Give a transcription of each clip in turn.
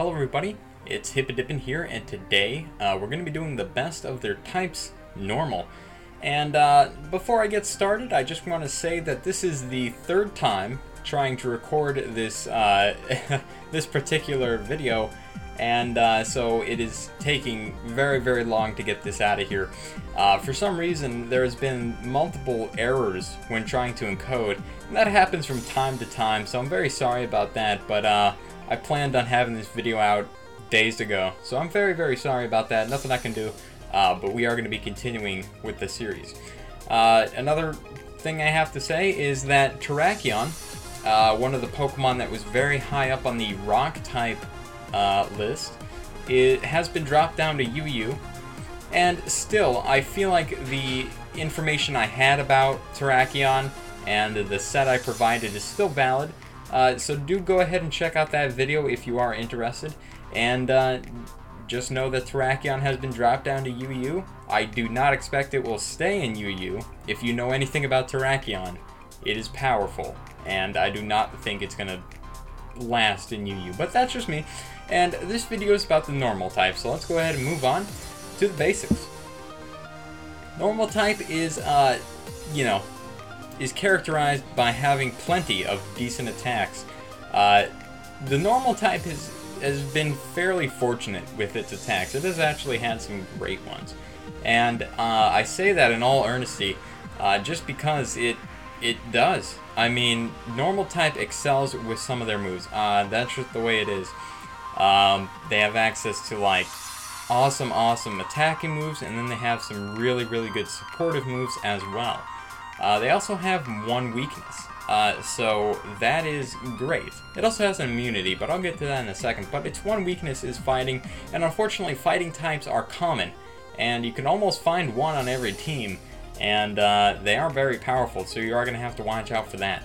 Hello everybody, it's Hipidipin here, and today uh, we're going to be doing the best of their types normal. And uh, before I get started, I just want to say that this is the third time trying to record this uh, this particular video, and uh, so it is taking very very long to get this out of here. Uh, for some reason, there has been multiple errors when trying to encode, and that happens from time to time. So I'm very sorry about that, but uh, I planned on having this video out days ago, so I'm very very sorry about that. Nothing I can do. Uh, but we are going to be continuing with the series. Uh, another thing I have to say is that Terrakion, uh, one of the Pokemon that was very high up on the Rock type uh, list, it has been dropped down to UU. And still, I feel like the information I had about Terrakion and the set I provided is still valid. Uh, so do go ahead and check out that video if you are interested. And uh, just know that Terrakion has been dropped down to UU. I do not expect it will stay in UU. If you know anything about Terrakion, it is powerful, and I do not think it's gonna last in UU. But that's just me. And this video is about the normal type, so let's go ahead and move on to the basics. Normal type is, uh, you know, is characterized by having plenty of decent attacks. Uh, the normal type is has been fairly fortunate with its attacks. It has actually had some great ones, and uh, I say that in all earnesty, uh, just because it it does. I mean, normal type excels with some of their moves. Uh, that's just the way it is. Um, they have access to like awesome, awesome attacking moves, and then they have some really, really good supportive moves as well. Uh, they also have one weakness. Uh, so that is great. It also has an immunity, but I'll get to that in a second. But its one weakness is fighting, and unfortunately fighting types are common, and you can almost find one on every team, and uh, they are very powerful, so you are going to have to watch out for that.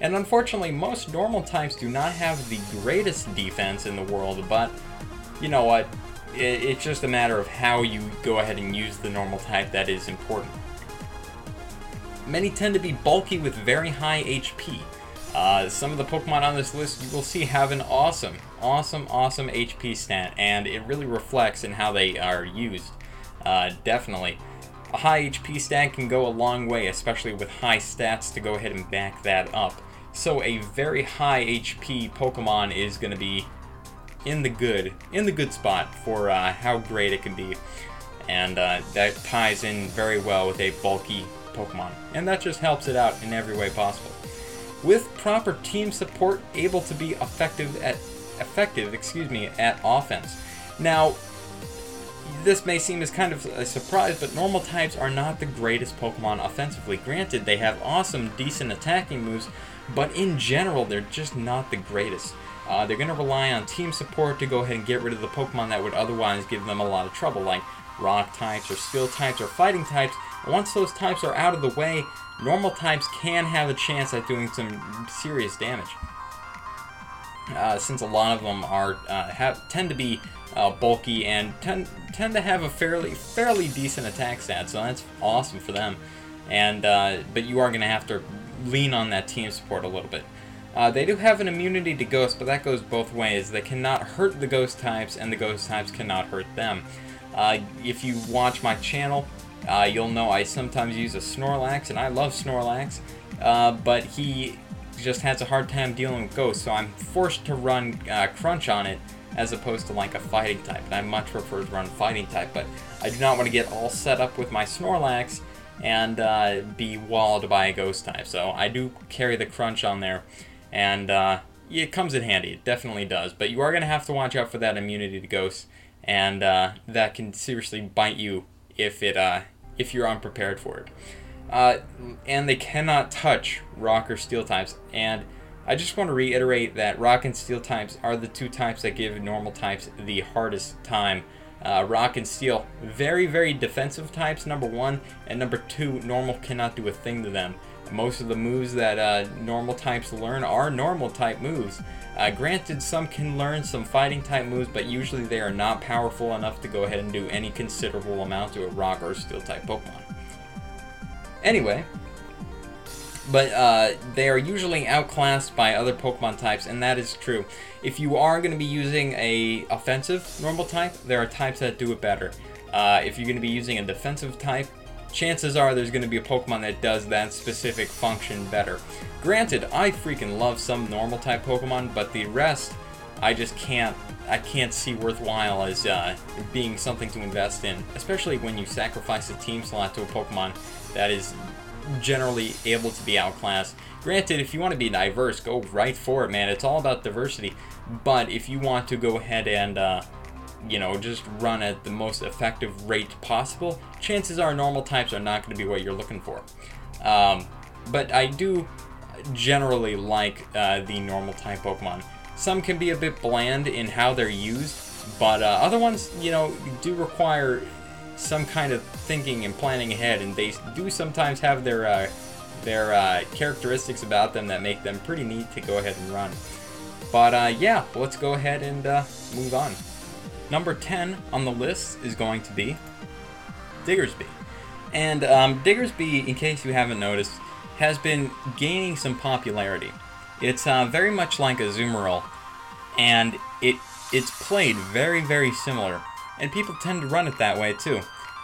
And unfortunately, most normal types do not have the greatest defense in the world, but you know what? It's just a matter of how you go ahead and use the normal type that is important. Many tend to be bulky with very high HP. Uh, some of the Pokemon on this list you will see have an awesome, awesome, awesome HP stat, and it really reflects in how they are used. Uh, definitely. A high HP stat can go a long way, especially with high stats to go ahead and back that up. So a very high HP Pokemon is going to be in the good, in the good spot for uh, how great it can be. And uh, that ties in very well with a bulky Pokemon, and that just helps it out in every way possible. With proper team support, able to be effective at effective, excuse me, at offense. Now, this may seem as kind of a surprise, but normal types are not the greatest Pokemon offensively. Granted, they have awesome, decent attacking moves, but in general, they're just not the greatest. Uh, they're going to rely on team support to go ahead and get rid of the Pokemon that would otherwise give them a lot of trouble, like rock types or steel types or fighting types. Once those types are out of the way, normal types can have a chance at doing some serious damage. Uh, since a lot of them are uh, have, tend to be uh, bulky and tend tend to have a fairly fairly decent attack stat, so that's awesome for them. And uh, but you are going to have to lean on that team support a little bit. Uh, they do have an immunity to ghosts, but that goes both ways. They cannot hurt the ghost types, and the ghost types cannot hurt them. Uh, if you watch my channel, uh, you'll know I sometimes use a Snorlax, and I love Snorlax, uh, but he just has a hard time dealing with ghosts, so I'm forced to run uh, Crunch on it as opposed to like a fighting type, and I much prefer to run fighting type, but I do not want to get all set up with my Snorlax and uh, be walled by a ghost type, so I do carry the Crunch on there, and uh, it comes in handy, it definitely does, but you are going to have to watch out for that immunity to ghosts, and uh, that can seriously bite you if it uh, if you're unprepared for it. Uh, and they cannot touch rock or steel types. And I just want to reiterate that rock and steel types are the two types that give normal types the hardest time. Uh, rock and steel, very, very defensive types, number one, and number two, normal cannot do a thing to them. Most of the moves that uh, normal types learn are normal type moves. Uh, granted, some can learn some fighting type moves, but usually they are not powerful enough to go ahead and do any considerable amount to a rock or steel type Pokemon. Anyway, but uh, they are usually outclassed by other Pokemon types, and that is true. If you are going to be using a offensive normal type, there are types that do it better. Uh, if you're going to be using a defensive type, chances are there's going to be a Pokemon that does that specific function better. Granted, I freaking love some normal type Pokemon, but the rest, I just can't. I can't see worthwhile as uh, being something to invest in, especially when you sacrifice a team slot to a Pokemon that is generally able to be outclassed. Granted, if you want to be diverse, go right for it, man. It's all about diversity. But if you want to go ahead and, uh, you know, just run at the most effective rate possible, chances are normal types are not going to be what you're looking for. Um, but I do generally like uh, the normal type Pokemon. Some can be a bit bland in how they're used, but uh, other ones, you know, do require some kind of thinking and planning ahead, and they do sometimes have their uh, their uh, characteristics about them that make them pretty neat to go ahead and run. But uh, yeah, let's go ahead and uh, move on. Number 10 on the list is going to be Diggersby. And um, Diggersby, in case you haven't noticed, has been gaining some popularity. It's uh, very much like Azumarill, and it it's played very, very similar and people tend to run it that way too.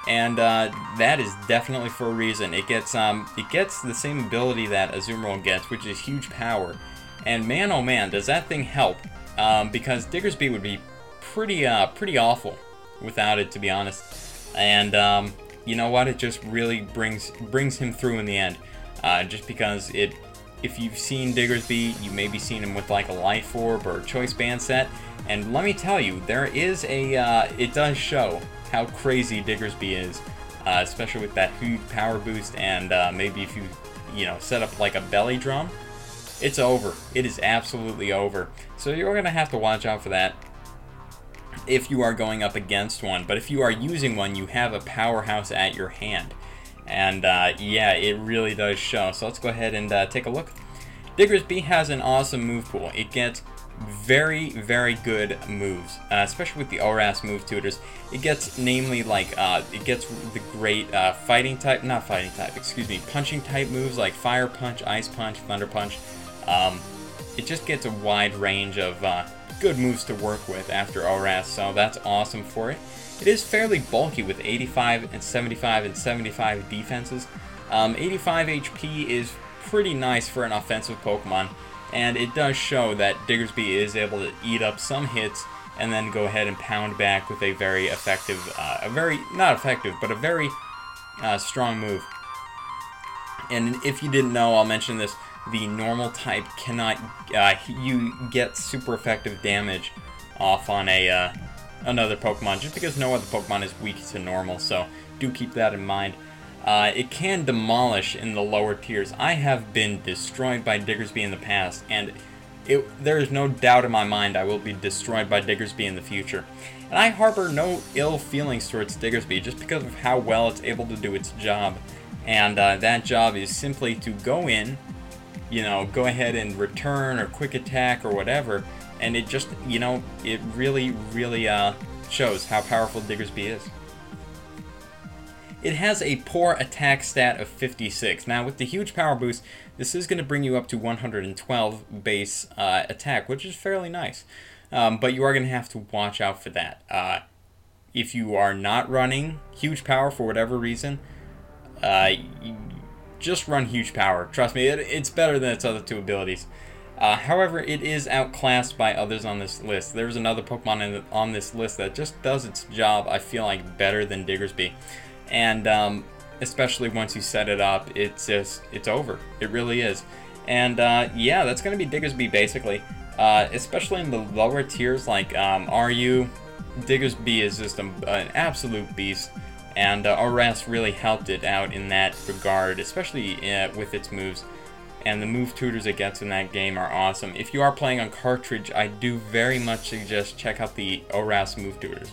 And uh, that is definitely for a reason. It gets um, it gets the same ability that a Azumarill gets, which is huge power. And man, oh man, does that thing help? Um, because Diggersby would be pretty uh, pretty awful without it, to be honest. And um, you know what? It just really brings brings him through in the end. Uh, just because it, if you've seen Diggersby, you maybe seen him with like a Life Orb or Choice Band set. And let me tell you, there is a, uh, it does show how crazy Diggersby is, uh, especially with that huge power boost and uh, maybe if you, you know, set up like a belly drum, it's over. It is absolutely over. So you're to have to watch out for that if you are going up against one. But if you are using one, you have a powerhouse at your hand. And uh, yeah, it really does show. So let's go ahead and uh, take a look. Diggersby has an awesome move pool. It gets very, very good moves, uh, especially with the ORAS move tutors. It gets, namely, like, uh, it gets the great uh, fighting type, not fighting type, excuse me, punching type moves like Fire Punch, Ice Punch, Thunder Punch. Um, it just gets a wide range of uh, good moves to work with after ORAS, so that's awesome for it. It is fairly bulky with 85 and 75 and 75 defenses. Um, 85 HP is pretty nice for an offensive Pokemon and it does show that Diggersby is able to eat up some hits and then go ahead and pound back with a very effective, uh, a very, not effective, but a very uh, strong move. And if you didn't know, I'll mention this, the normal type cannot, uh, you get super effective damage off on a uh, another Pokemon, just because no other Pokemon is weak to normal, so do keep that in mind. Uh, it can demolish in the lower tiers. I have been destroyed by Diggersby in the past, and it, there is no doubt in my mind I will be destroyed by Diggersby in the future. And I harbor no ill feelings towards Diggersby just because of how well it's able to do its job. And uh, that job is simply to go in, you know, go ahead and return or quick attack or whatever, and it just, you know, it really, really uh, shows how powerful Diggersby is. It has a poor attack stat of 56. Now, with the huge power boost, this is going to bring you up to 112 base uh, attack, which is fairly nice. Um, but you are going to have to watch out for that. Uh, if you are not running huge power for whatever reason, uh, just run huge power. Trust me, it, it's better than its other two abilities. Uh, however, it is outclassed by others on this list. There's another Pokemon the, on this list that just does its job, I feel like, better than Diggersby and um, especially once you set it up, it's just it's over. It really is. And uh, yeah, that's gonna be Diggersby basically. Uh, especially in the lower tiers like um, RU, Diggersby is just a, an absolute beast, and uh, ORAS really helped it out in that regard, especially uh, with its moves. And the move tutors it gets in that game are awesome. If you are playing on cartridge, I do very much suggest check out the ORAS move tutors.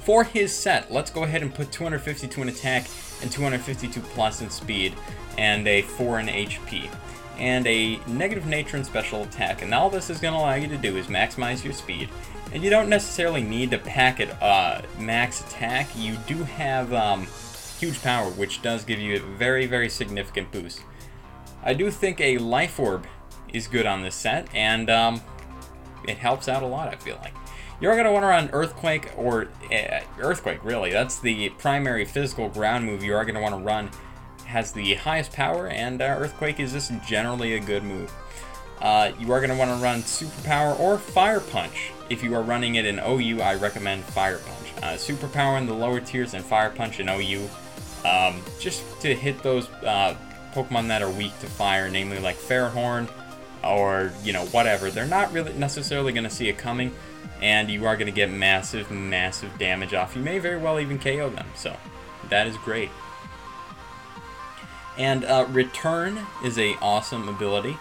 For his set, let's go ahead and put 252 in attack and 252 plus in speed, and a 4 in HP, and a negative nature and special attack. And all this is going to allow you to do is maximize your speed. And you don't necessarily need to pack it uh, max attack. You do have um, huge power, which does give you a very, very significant boost. I do think a Life Orb is good on this set, and um, it helps out a lot, I feel like. You're going to want to run Earthquake or uh, Earthquake, really. That's the primary physical ground move you are going to want to run. Has the highest power, and uh, Earthquake is just generally a good move. Uh, you are going to want to run Superpower or Fire Punch. If you are running it in OU, I recommend Fire Punch. Uh, Superpower in the lower tiers and Fire Punch in OU. Um, just to hit those uh, Pokemon that are weak to fire, namely like Ferrothorn or, you know, whatever. They're not really necessarily going to see it coming, and you are going to get massive, massive damage off. You may very well even KO them, so that is great. And uh, Return is a awesome ability.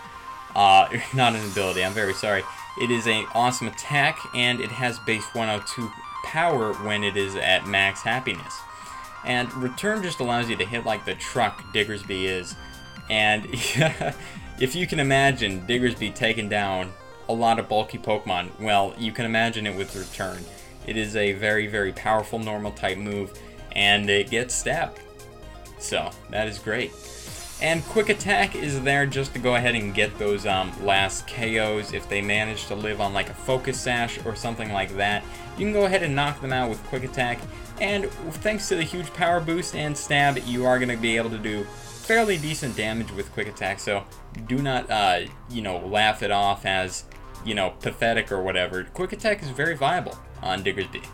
Uh, not an ability, I'm very sorry. It is an awesome attack, and it has base 102 power when it is at max happiness. And Return just allows you to hit like the truck Diggersby is. And if you can imagine Diggersby taking down a lot of bulky Pokemon, well, you can imagine it with Return. It is a very, very powerful normal type move, and it gets stabbed. So, that is great. And Quick Attack is there just to go ahead and get those um, last KOs if they manage to live on like a Focus Sash or something like that. You can go ahead and knock them out with Quick Attack, and thanks to the huge power boost and stab, you are going to be able to do fairly decent damage with Quick Attack, so do not, uh, you know, laugh it off as, you know, pathetic or whatever. Quick Attack is very viable on Diggersby.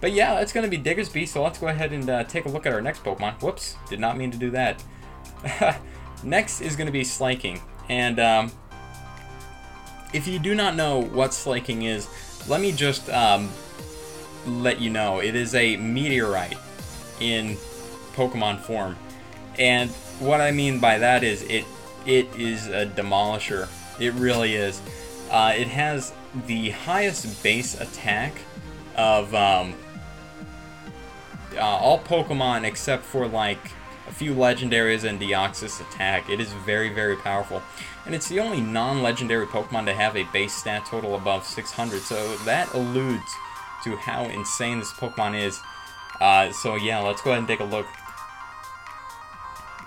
But yeah, that's going to be Diggersby, so let's go ahead and uh, take a look at our next Pokemon. Whoops, did not mean to do that. Next is going to be Slaking. And um, if you do not know what Slaking is, let me just um, let you know. It is a meteorite in Pokemon form. And what I mean by that is it it is a demolisher. It really is. Uh, it has the highest base attack of um, uh, all Pokemon except for like a few legendaries and Deoxys attack. It is very, very powerful. And it's the only non-legendary Pokemon to have a base stat total above 600, so that alludes to how insane this Pokemon is. Uh, so yeah, let's go ahead and take a look.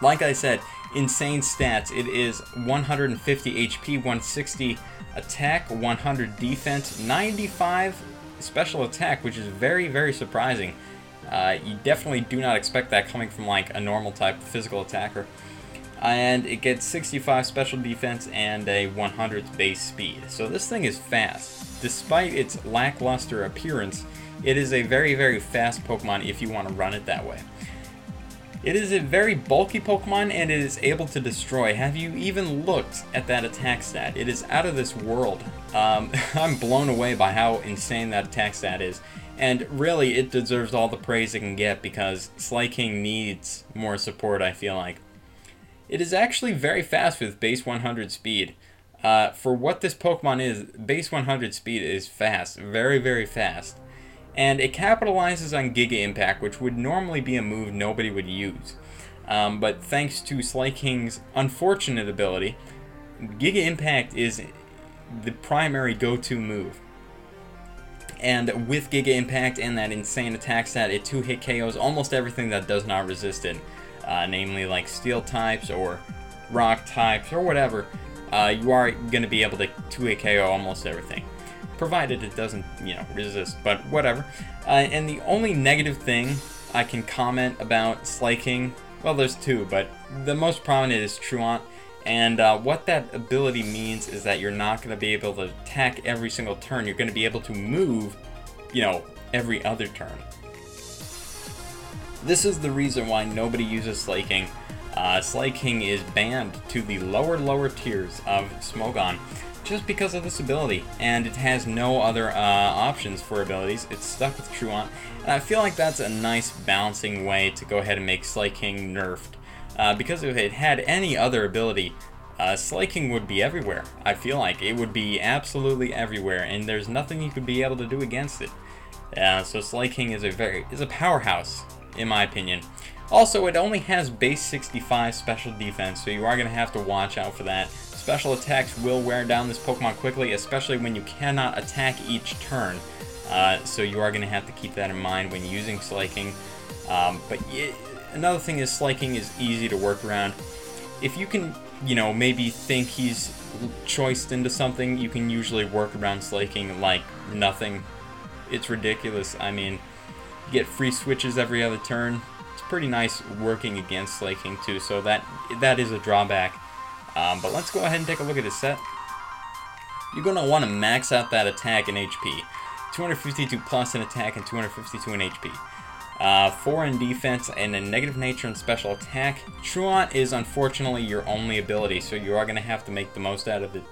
Like I said, insane stats. It is 150 HP, 160 attack, 100 defense, 95 special attack, which is very, very surprising. Uh, you definitely do not expect that coming from like a normal type physical attacker. And it gets 65 special defense and a 100 base speed. So this thing is fast. Despite its lackluster appearance, it is a very, very fast Pokemon if you want to run it that way. It is a very bulky Pokemon and it is able to destroy. Have you even looked at that attack stat? It is out of this world. Um, I'm blown away by how insane that attack stat is. And really, it deserves all the praise it can get because Slaking needs more support, I feel like. It is actually very fast with base 100 speed. Uh, for what this Pokemon is, base 100 speed is fast, very, very fast. And it capitalizes on Giga Impact, which would normally be a move nobody would use. Um, but thanks to Slaking's unfortunate ability, Giga Impact is the primary go-to move. And with Giga Impact and that insane attack stat, it 2-hit KOs almost everything that does not resist it. Uh, namely like Steel types or Rock types or whatever. Uh, you are going to be able to 2-hit KO almost everything. Provided it doesn't, you know, resist, but whatever. Uh, and the only negative thing I can comment about Slaking, well there's two, but the most prominent is Truant. And uh, what that ability means is that you're not going to be able to attack every single turn. You're going to be able to move, you know, every other turn. This is the reason why nobody uses Slaking. Uh, Slaking is banned to the lower, lower tiers of Smogon just because of this ability, and it has no other uh, options for abilities. It's stuck with Truant, and I feel like that's a nice balancing way to go ahead and make Slaking nerfed. Uh, because if it had any other ability, uh, Slaking would be everywhere. I feel like it would be absolutely everywhere, and there's nothing you could be able to do against it. Uh, so Slaking is a very is a powerhouse, in my opinion. Also, it only has base 65 special defense, so you are going to have to watch out for that. Special attacks will wear down this Pokemon quickly, especially when you cannot attack each turn. Uh, so you are going to have to keep that in mind when using Slaking. Um, but another thing is Slaking is easy to work around. If you can, you know, maybe think he's choiced into something, you can usually work around Slaking like nothing. It's ridiculous. I mean, you get free switches every other turn. It's pretty nice working against Slaking too, so that that is a drawback. Um, but let's go ahead and take a look at his set. You're going to want to max out that attack in HP. 252 plus in attack and 252 in HP. Uh, 4 in defense and a negative nature and special attack. Truant is unfortunately your only ability, so you are going to have to make the most out of it,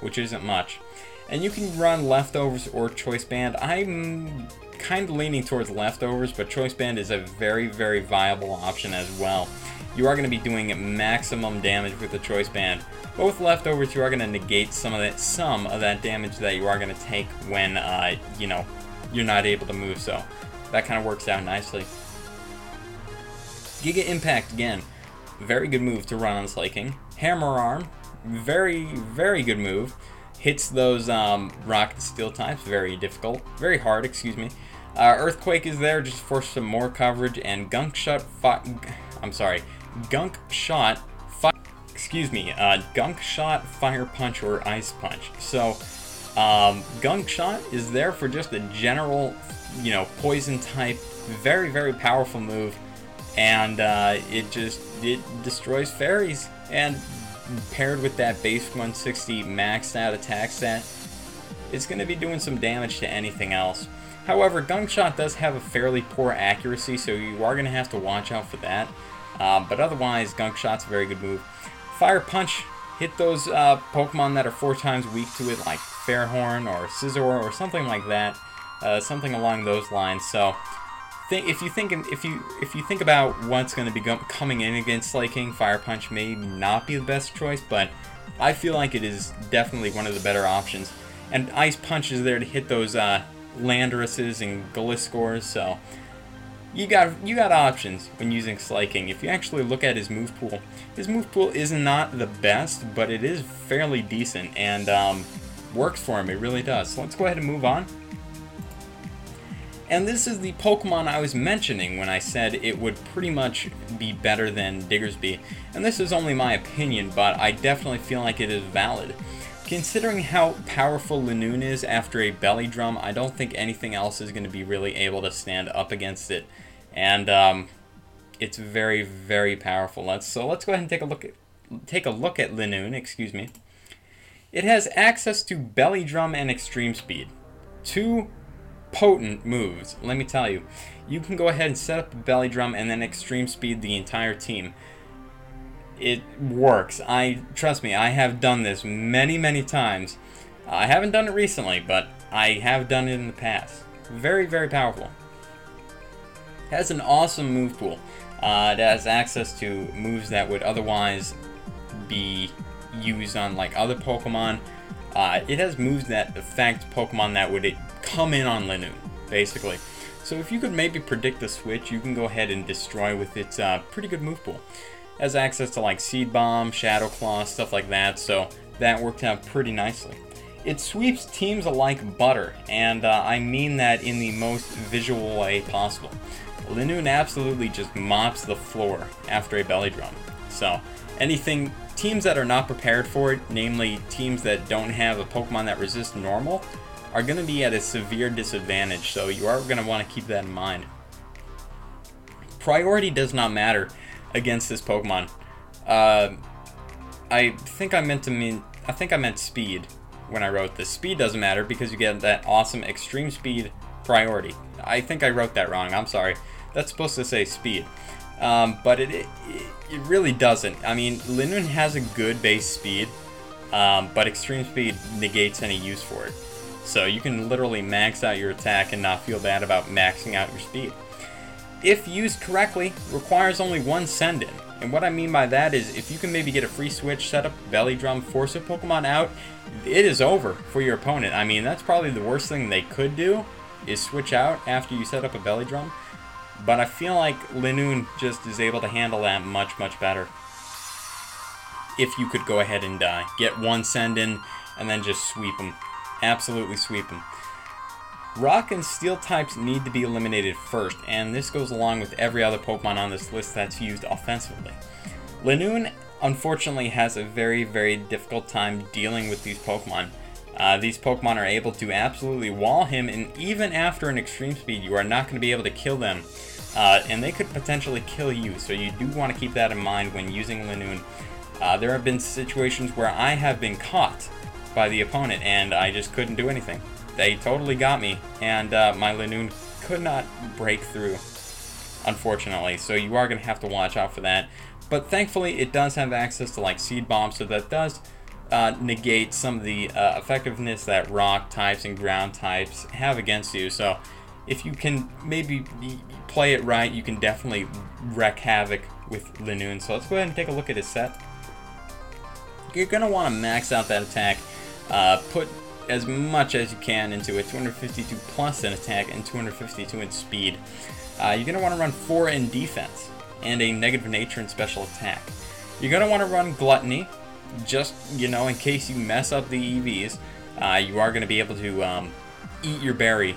which isn't much. And you can run leftovers or choice band. I'm kind of leaning towards leftovers, but choice band is a very, very viable option as well. You are going to be doing maximum damage with the choice band. But with leftovers, you are going to negate some of that, some of that damage that you are going to take when, uh, you know, you're not able to move. So that kind of works out nicely. Giga Impact again, very good move to run on Slaking. Hammer Arm, very very good move. Hits those um, rocket steel types, very difficult, very hard. Excuse me. Uh, Earthquake is there just for some more coverage, and Gunk Shot. I'm sorry, Gunk Shot excuse me, uh, Gunk Shot, Fire Punch, or Ice Punch. So, um, Gunk Shot is there for just a general, you know, poison type, very, very powerful move, and uh, it just, it destroys fairies, and paired with that base 160 maxed out attack set, it's going to be doing some damage to anything else. However, Gunk Shot does have a fairly poor accuracy, so you are going to have to watch out for that. Uh, but otherwise, Gunk Shot's a very good move. Fire Punch, hit those uh, Pokemon that are four times weak to it, like Ferrothorn or Scizor or something like that, uh, something along those lines. So, think if you think if you if you think about what's going to be coming in against Slaking, Fire Punch may not be the best choice, but I feel like it is definitely one of the better options. And Ice Punch is there to hit those uh, Landoruses and Gliscors, so you got you got options when using Slaking. If you actually look at his move pool, his move pool is not the best, but it is fairly decent and um, works for him. It really does. So let's go ahead and move on. And this is the Pokemon I was mentioning when I said it would pretty much be better than Diggersby. And this is only my opinion, but I definitely feel like it is valid. Considering how powerful Linoone is after a belly drum, I don't think anything else is going to be really able to stand up against it. And um, it's very, very powerful. Let's, so let's go ahead and take a look at take a look at Linoone, excuse me. It has access to belly drum and extreme speed. Two potent moves, let me tell you. You can go ahead and set up a belly drum and then extreme speed the entire team it works. I trust me, I have done this many, many times. I haven't done it recently, but I have done it in the past. Very, very powerful. Has an awesome move pool. Uh, it has access to moves that would otherwise be used on like other Pokemon. Uh, it has moves that affect Pokemon that would it come in on Linoone, basically. So if you could maybe predict the switch, you can go ahead and destroy with its uh, pretty good move pool has access to like Seed Bomb, Shadow Claw, stuff like that, so that worked out pretty nicely. It sweeps teams like butter, and uh, I mean that in the most visual way possible. Linoone absolutely just mops the floor after a belly drum. So, anything, teams that are not prepared for it, namely teams that don't have a Pokemon that resists normal, are going to be at a severe disadvantage, so you are going to want to keep that in mind. Priority does not matter against this Pokemon. Uh, I think I meant to mean I think I meant speed when I wrote this. Speed doesn't matter because you get that awesome extreme speed priority. I think I wrote that wrong. I'm sorry. That's supposed to say speed. Um, but it, it, it really doesn't. I mean, Linoone has a good base speed, um, but extreme speed negates any use for it. So you can literally max out your attack and not feel bad about maxing out your speed if used correctly, requires only one send in. And what I mean by that is if you can maybe get a free switch, set up belly drum, force a Pokemon out, it is over for your opponent. I mean, that's probably the worst thing they could do is switch out after you set up a belly drum. But I feel like Linoone just is able to handle that much, much better. If you could go ahead and uh, get one send in and then just sweep them. Absolutely sweep them. Rock and Steel types need to be eliminated first, and this goes along with every other Pokemon on this list that's used offensively. Linoone, unfortunately, has a very, very difficult time dealing with these Pokemon. Uh, these Pokemon are able to absolutely wall him, and even after an extreme speed, you are not going to be able to kill them. Uh, and they could potentially kill you, so you do want to keep that in mind when using Linoone. Uh, there have been situations where I have been caught by the opponent, and I just couldn't do anything. They totally got me, and uh, my Linoone could not break through, unfortunately. So you are going to have to watch out for that. But thankfully, it does have access to like Seed Bomb, so that does uh, negate some of the uh, effectiveness that rock types and ground types have against you. So if you can maybe play it right, you can definitely wreak havoc with Linoone. So let's go ahead and take a look at his set. You're going to want to max out that attack. Uh, put as much as you can into it, 252 plus in attack and 252 in speed. Uh, you're going to want to run 4 in defense and a negative nature and special attack. You're going to want to run Gluttony, just, you know, in case you mess up the EVs. Uh, you are going to be able to um, eat your berry,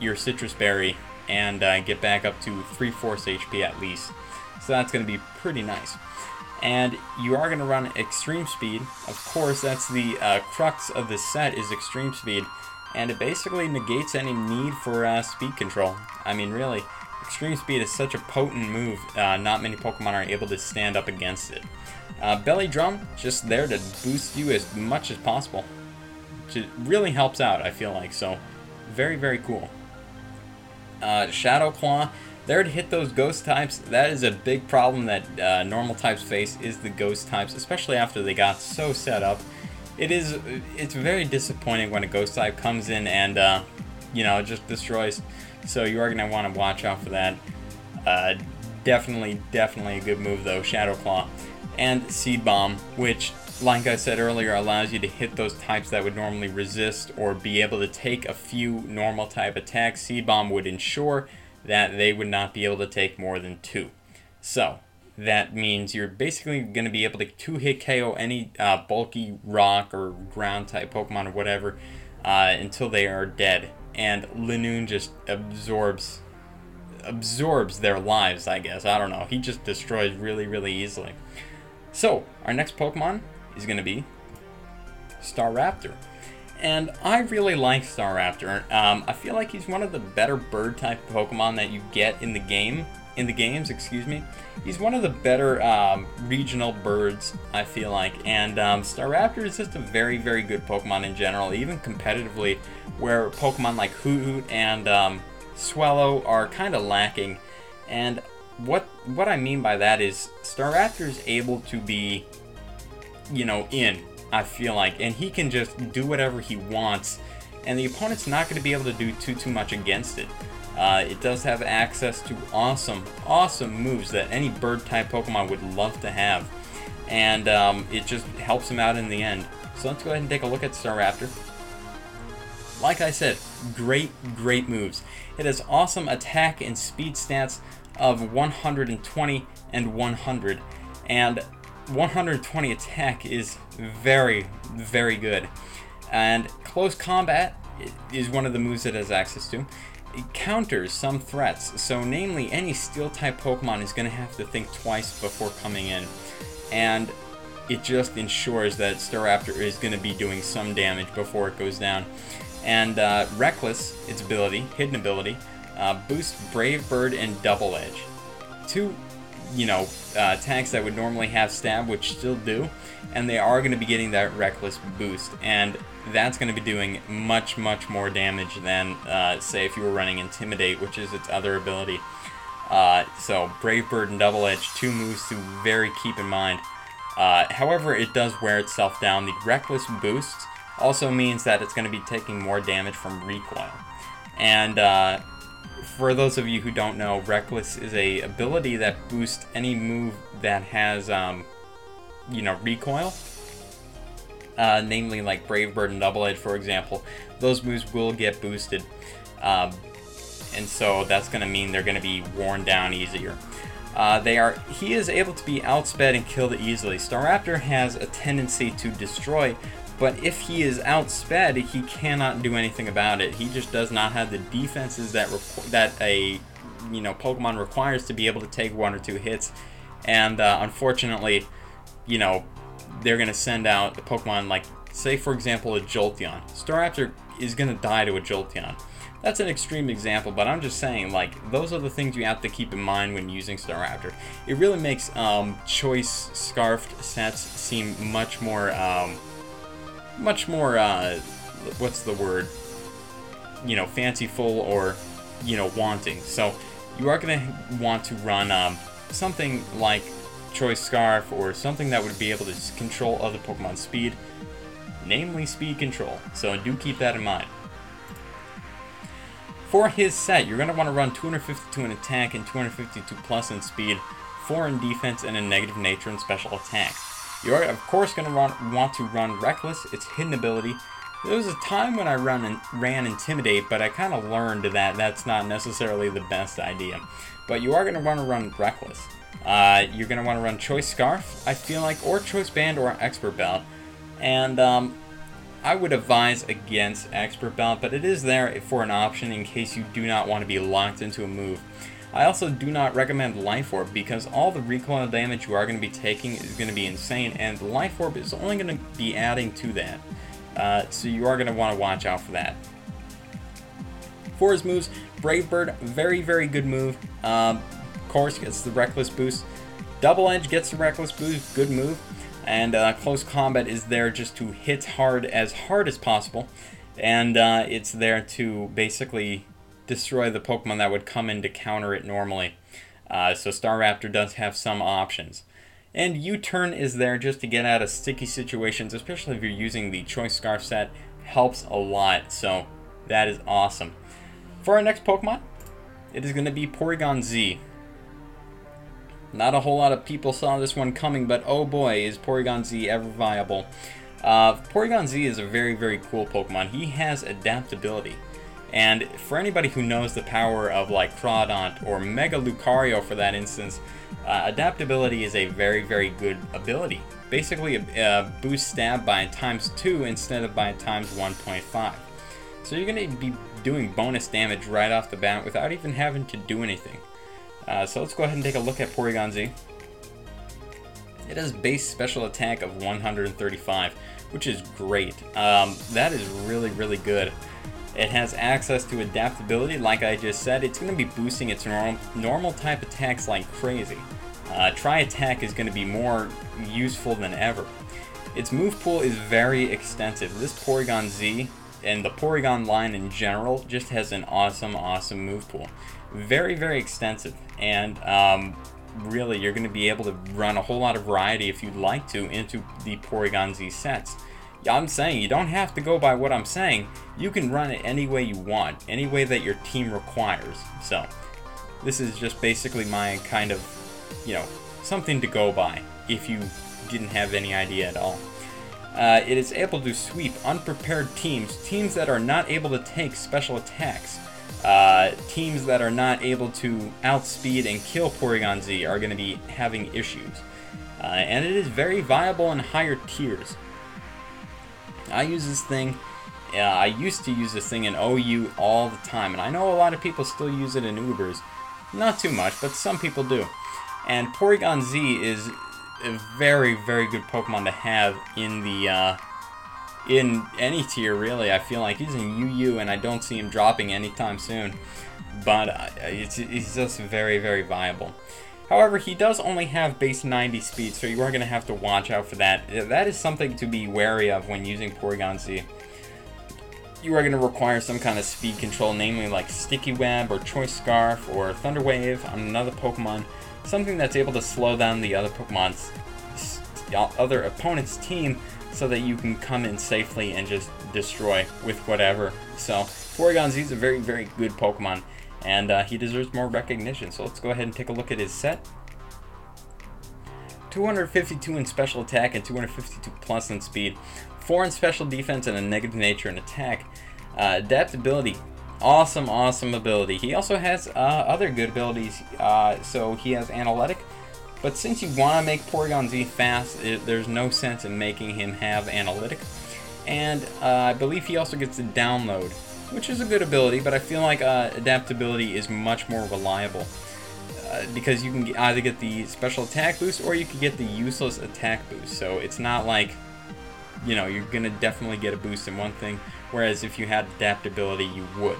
your citrus berry, and uh, get back up to 3 fourths HP at least. So that's going to be pretty nice and you are going to run extreme speed. Of course, that's the uh, crux of this set is extreme speed, and it basically negates any need for uh, speed control. I mean, really, extreme speed is such a potent move, uh, not many Pokemon are able to stand up against it. Uh, Belly Drum, just there to boost you as much as possible. It really helps out, I feel like, so very, very cool. Uh, Shadow Claw, there to hit those ghost types, that is a big problem that uh, normal types face is the ghost types, especially after they got so set up. It is, it's very disappointing when a ghost type comes in and, uh, you know, just destroys. So you are going to want to watch out for that. Uh, definitely, definitely a good move though, Shadow Claw. And Seed Bomb, which, like I said earlier, allows you to hit those types that would normally resist or be able to take a few normal type attacks. Seed Bomb would ensure that they would not be able to take more than two. So that means you're basically going to be able to two hit KO any uh, bulky rock or ground type Pokemon or whatever uh, until they are dead. And Linoone just absorbs absorbs their lives, I guess. I don't know. He just destroys really, really easily. So, our next Pokemon is going to be Staraptor and I really like Staraptor. Um, I feel like he's one of the better bird type Pokemon that you get in the game. In the games, excuse me. He's one of the better um, regional birds, I feel like. And um, Staraptor is just a very, very good Pokemon in general, even competitively, where Pokemon like Hoothoot and um, Swellow are kind of lacking. And what what I mean by that is Staraptor is able to be, you know, in I feel like, and he can just do whatever he wants, and the opponent's not going to be able to do too too much against it. Uh, it does have access to awesome, awesome moves that any bird type Pokemon would love to have, and um, it just helps him out in the end. So let's go ahead and take a look at Staraptor. Like I said, great, great moves. It has awesome attack and speed stats of 120 and 100, and 120 attack is very, very good. And close combat is one of the moves it has access to. It counters some threats, so namely any steel type Pokemon is going to have to think twice before coming in. And it just ensures that Staraptor is going to be doing some damage before it goes down. And uh, Reckless, its ability, hidden ability, uh, boosts Brave Bird and Double Edge. Two you know, uh, tanks that would normally have stab, which still do, and they are going to be getting that reckless boost, and that's going to be doing much, much more damage than, uh, say, if you were running Intimidate, which is its other ability. Uh, so, Brave Bird and Double Edge, two moves to very keep in mind. Uh, however, it does wear itself down. The reckless boost also means that it's going to be taking more damage from recoil. And uh, for those of you who don't know, Reckless is a ability that boosts any move that has, um, you know, recoil. Uh, namely, like Brave Bird and Double Edge, for example. Those moves will get boosted. Um, and so that's going to mean they're going to be worn down easier. Uh, they are. He is able to be outsped and killed easily. Staraptor has a tendency to destroy, but if he is outsped, he cannot do anything about it. He just does not have the defenses that that a you know Pokemon requires to be able to take one or two hits, and uh, unfortunately, you know, they're gonna send out a Pokemon like, say for example, a Jolteon. Staraptor is gonna die to a Jolteon. That's an extreme example, but I'm just saying, like, those are the things you have to keep in mind when using Staraptor. It really makes um, choice scarfed sets seem much more, um, much more, uh, what's the word? You know, fanciful or, you know, wanting. So, you are going to want to run um, something like Choice Scarf or something that would be able to control other Pokemon speed, namely speed control. So, do keep that in mind. For his set, you're going to want to run 252 in attack and 252 plus in speed, 4 in defense, and a negative nature and special attack. You're of course going to want to run Reckless, its hidden ability. There was a time when I run and ran Intimidate, but I kind of learned that that's not necessarily the best idea. But you are going to want to run Reckless. Uh, you're going to want to run Choice Scarf, I feel like, or Choice Band or Expert Belt. And um, I would advise against Expert Belt, but it is there for an option in case you do not want to be locked into a move. I also do not recommend Life Orb because all the recoil damage you are going to be taking is going to be insane, and Life Orb is only going to be adding to that. Uh, so you are going to want to watch out for that. For his moves, Brave Bird, very, very good move. Um, course, gets the Reckless boost. Double Edge gets the Reckless boost, good move and uh, close combat is there just to hit hard as hard as possible and uh, it's there to basically destroy the Pokemon that would come in to counter it normally. Uh, so Staraptor does have some options. And U-Turn is there just to get out of sticky situations, especially if you're using the Choice Scarf set. Helps a lot, so that is awesome. For our next Pokemon, it is going to be Porygon Z. Not a whole lot of people saw this one coming, but oh boy, is Porygon Z ever viable. Uh, Porygon Z is a very, very cool Pokemon. He has adaptability. And for anybody who knows the power of like Crawdaunt or Mega Lucario for that instance, uh, adaptability is a very, very good ability. Basically, a, a boost stab by times 2 instead of by times 1.5. So you're going to be doing bonus damage right off the bat without even having to do anything. Uh, so let's go ahead and take a look at Porygon Z. It has base special attack of 135, which is great. Um, that is really, really good. It has access to adaptability, like I just said. It's going to be boosting its normal, normal type attacks like crazy. Uh, Tri-Attack is going to be more useful than ever. Its move pool is very extensive. This Porygon Z and the Porygon line in general just has an awesome, awesome move pool. Very, very extensive, and um, really you're going to be able to run a whole lot of variety if you'd like to into the Porygon Z sets. I'm saying you don't have to go by what I'm saying. You can run it any way you want, any way that your team requires. So, this is just basically my kind of, you know, something to go by if you didn't have any idea at all. Uh, it is able to sweep unprepared teams, teams that are not able to take special attacks. Uh, teams that are not able to outspeed and kill Porygon Z are going to be having issues. Uh, and it is very viable in higher tiers. I use this thing, uh, I used to use this thing in OU all the time, and I know a lot of people still use it in Ubers. Not too much, but some people do. And Porygon Z is a very, very good Pokemon to have in the uh, in any tier. Really, I feel like he's in UU, and I don't see him dropping anytime soon. But uh, it's, it's just very, very viable. However, he does only have base 90 speed, so you are going to have to watch out for that. That is something to be wary of when using Porygon Z. You are going to require some kind of speed control, namely like Sticky Web or Choice Scarf or Thunder Wave on another Pokemon something that's able to slow down the other Pokemon's other opponent's team so that you can come in safely and just destroy with whatever. So Porygon Z is a very, very good Pokemon, and uh, he deserves more recognition. So let's go ahead and take a look at his set. 252 in special attack and 252 plus in speed, 4 in special defense and a negative nature in attack. Uh, adaptability, awesome, awesome ability. He also has uh, other good abilities. Uh, so he has Analytic, but since you want to make Porygon Z fast, it, there's no sense in making him have Analytic. And uh, I believe he also gets a download, which is a good ability, but I feel like uh, adaptability is much more reliable. Uh, because you can either get the special attack boost or you can get the useless attack boost. So it's not like, you know, you're going to definitely get a boost in one thing, whereas if you had adaptability, you would.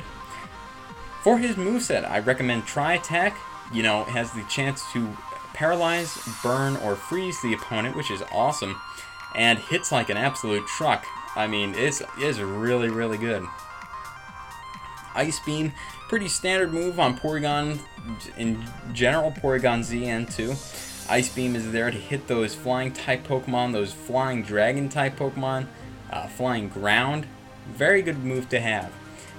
For his moveset, I recommend Tri Attack. You know, has the chance to paralyze, burn, or freeze the opponent, which is awesome, and hits like an absolute truck. I mean, it's, it's really, really good. Ice Beam, pretty standard move on Porygon, in general, Porygon Z and 2. Ice Beam is there to hit those flying type Pokemon, those flying dragon type Pokemon, uh, flying ground. Very good move to have.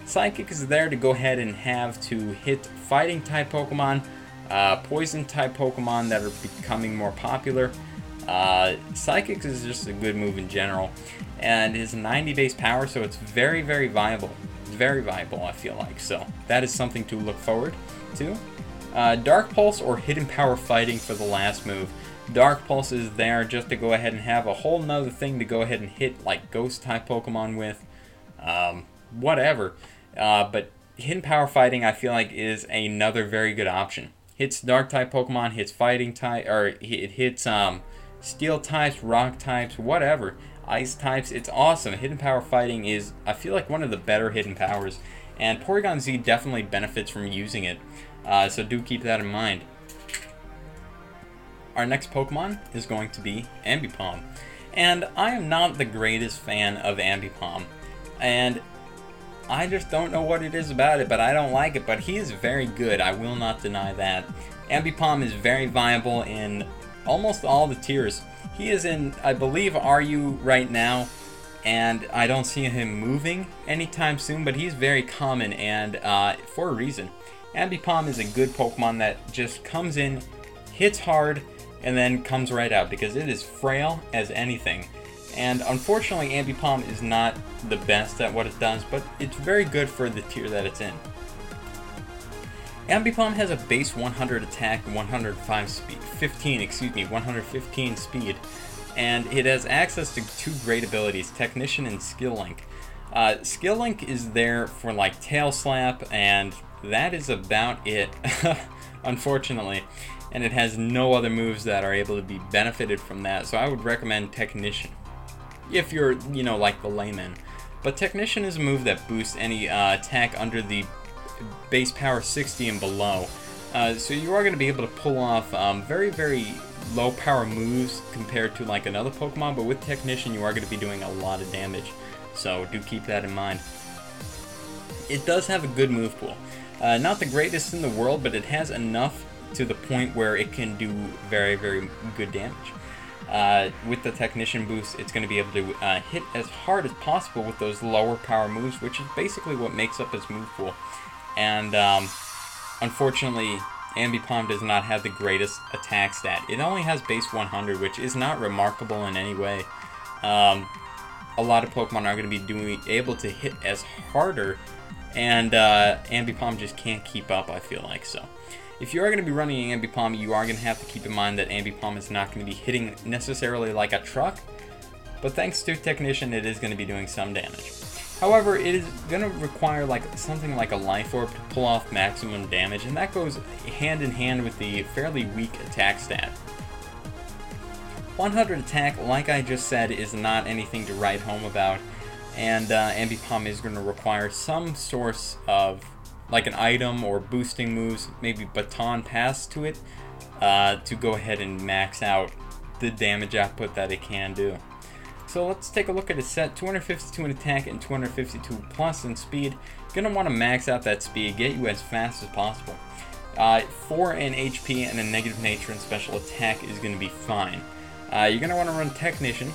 Psychic is there to go ahead and have to hit fighting type Pokemon, uh, poison type Pokemon that are becoming more popular. Uh, Psychic is just a good move in general, and is 90 base power, so it's very, very viable. Very viable, I feel like. So that is something to look forward to. Uh, Dark Pulse or Hidden Power Fighting for the last move. Dark Pulse is there just to go ahead and have a whole nother thing to go ahead and hit like Ghost type Pokemon with. Um, whatever. Uh, but Hidden Power Fighting, I feel like, is another very good option. Hits Dark type Pokemon, hits Fighting type, or it hits um, Steel types, Rock types, whatever. Ice types, it's awesome. Hidden Power Fighting is, I feel like, one of the better hidden powers, and Porygon Z definitely benefits from using it, uh, so do keep that in mind. Our next Pokemon is going to be Ambipom, and I am not the greatest fan of Ambipom, and I just don't know what it is about it, but I don't like it. But he is very good. I will not deny that. Ambipom is very viable in almost all the tiers. He is in, I believe, RU right now, and I don't see him moving anytime soon, but he's very common and uh, for a reason. Ambipom is a good Pokemon that just comes in, hits hard, and then comes right out because it is frail as anything. And unfortunately, Ambipom is not the best at what it does, but it's very good for the tier that it's in. Ambipom has a base 100 attack, 105 speed, 15, excuse me, 115 speed, and it has access to two great abilities, Technician and Skill Link. Uh, Skill Link is there for like Tail Slap, and that is about it, unfortunately. And it has no other moves that are able to be benefited from that, so I would recommend Technician if you're, you know, like the layman. But Technician is a move that boosts any uh, attack under the base power 60 and below. Uh, so you are going to be able to pull off um, very, very low power moves compared to like another Pokemon, but with Technician you are going to be doing a lot of damage. So do keep that in mind. It does have a good move pool. Uh, not the greatest in the world, but it has enough to the point where it can do very, very good damage. Uh, with the Technician boost, it's going to be able to uh, hit as hard as possible with those lower power moves, which is basically what makes up its move pool. And um, unfortunately, Ambipom does not have the greatest attack stat. It only has base 100, which is not remarkable in any way. Um, a lot of Pokemon are going to be doing able to hit as harder, and uh, Ambipom just can't keep up. I feel like so. If you are going to be running Ambipom, you are going to have to keep in mind that Ambipom is not going to be hitting necessarily like a truck, but thanks to Technician, it is going to be doing some damage. However, it is going to require like something like a Life Orb to pull off maximum damage, and that goes hand in hand with the fairly weak attack stat. 100 attack, like I just said, is not anything to write home about, and uh, Ambipom is going to require some source of like an item or boosting moves, maybe baton pass to it, uh, to go ahead and max out the damage output that it can do. So let's take a look at a set 252 in attack and 252 plus in speed. Gonna want to max out that speed, get you as fast as possible. Uh, 4 in HP and a negative nature and special attack is to be fine. Uh, you're want to run Technician.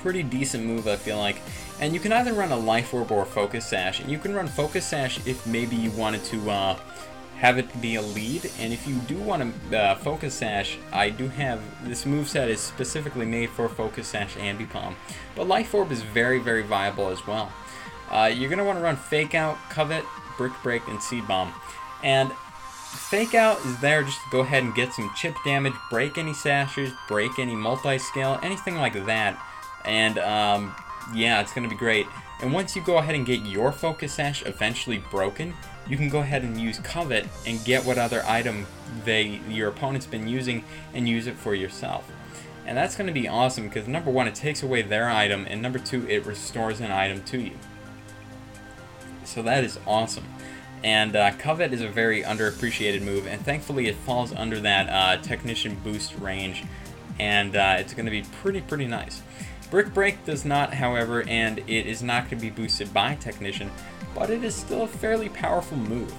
Pretty decent move, I feel like. And you can either run a Life Orb or Focus Sash. And you can run Focus Sash if maybe you wanted to uh, have it be a lead. And if you do want to uh, Focus Sash, I do have... This move set is specifically made for Focus Sash Ambipom. But Life Orb is very, very viable as well. Uh, you're going to want to run Fake Out, Covet, Brick Break, and Seed Bomb. And Fake Out is there just to go ahead and get some chip damage, break any sashes, break any multi-scale, anything like that And um, yeah, it's going to be great. And once you go ahead and get your Focus Sash eventually broken, you can go ahead and use Covet and get what other item they your opponent's been using and use it for yourself. And that's going to be awesome because number one, it takes away their item, and number two, it restores an item to you. So that is awesome. And uh, Covet is a very underappreciated move, and thankfully it falls under that uh, Technician boost range, and uh, it's going to be pretty, pretty nice. Brick Break does not, however, and it is not going to be boosted by Technician, but it is still a fairly powerful move.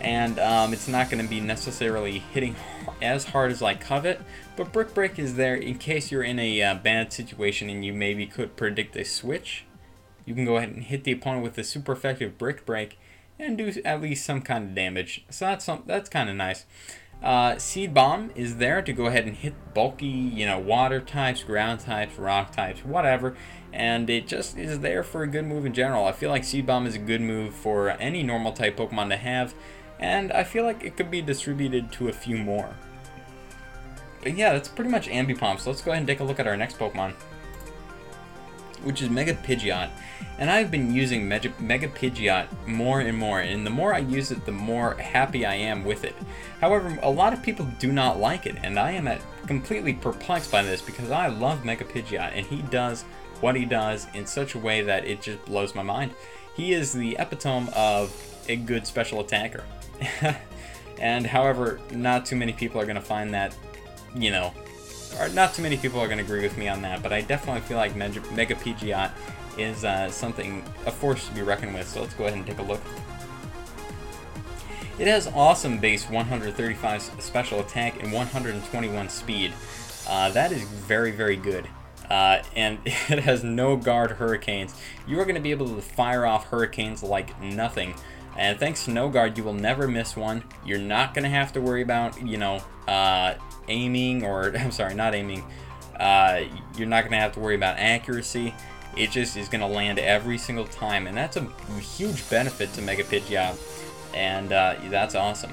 And um, it's not going to be necessarily hitting as hard as like Covet, but Brick Break is there in case you're in a uh, bad situation and you maybe could predict a switch. You can go ahead and hit the opponent with a super effective Brick Break and do at least some kind of damage. So that's some, that's kind of nice. Uh, Seed Bomb is there to go ahead and hit bulky, you know, water types, ground types, rock types, whatever. And it just is there for a good move in general. I feel like Seed Bomb is a good move for any normal type Pokemon to have. And I feel like it could be distributed to a few more. But yeah, that's pretty much Ambipom. So let's go ahead and take a look at our next Pokemon. Which is Mega Pidgeot. And I've been using Mega, Mega Pidgeot more and more, and the more I use it, the more happy I am with it. However, a lot of people do not like it, and I am at completely perplexed by this because I love Mega Pidgeot, and he does what he does in such a way that it just blows my mind. He is the epitome of a good special attacker. and however, not too many people are going to find that, you know, or not too many people are going to agree with me on that, but I definitely feel like Mega, Mega Pidgeot is uh, something, a force to be reckoned with. So let's go ahead and take a look. It has awesome base 135 special attack and 121 speed. Uh, that is very, very good. Uh, and it has no guard hurricanes. You are going to be able to fire off hurricanes like nothing. And thanks to no guard, you will never miss one. You're not going to have to worry about, you know, uh, aiming or, I'm sorry, not aiming. Uh, you're not going to have to worry about accuracy. It just is going to land every single time, and that's a huge benefit to Mega Pidgeot, and uh, that's awesome.